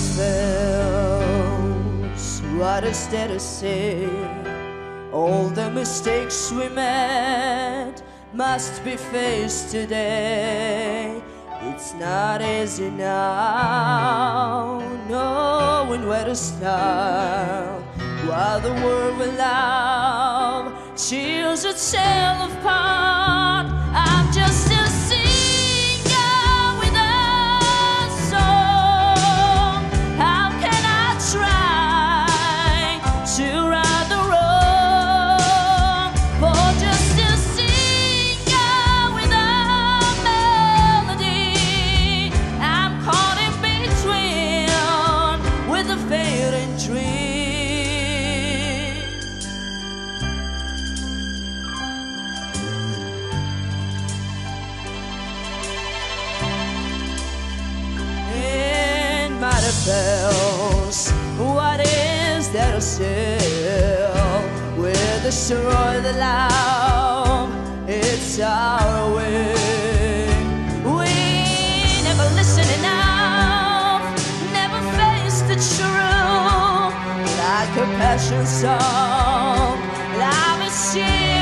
fails. What is there to say? All the mistakes we made must be faced today. It's not easy now, knowing where to start. While the world will love tears itself apart. In. What is there to? With the sorrow, the love, it's our way. We never listen enough, never face the truth. Like a passion song, love is here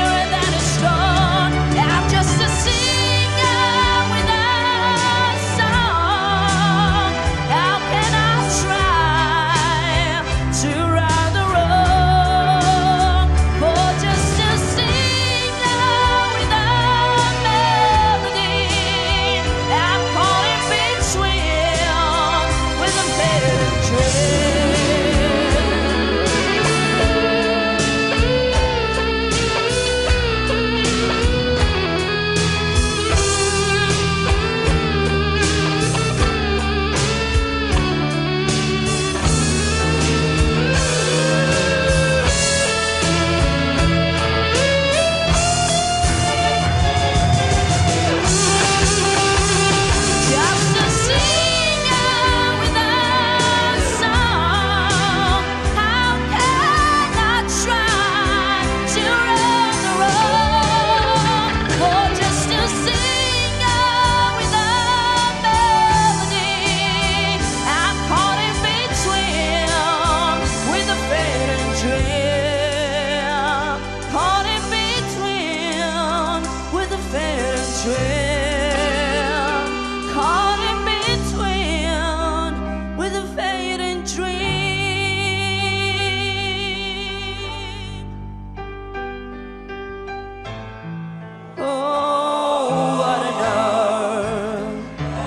Caught in between with a fading dream. Oh, what.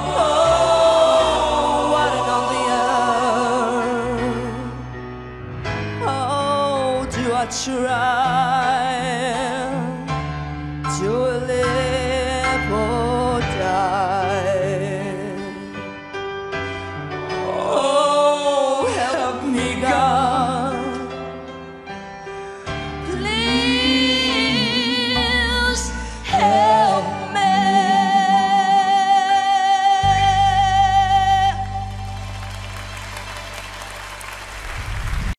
Oh, what an lonely earth. Oh, do I try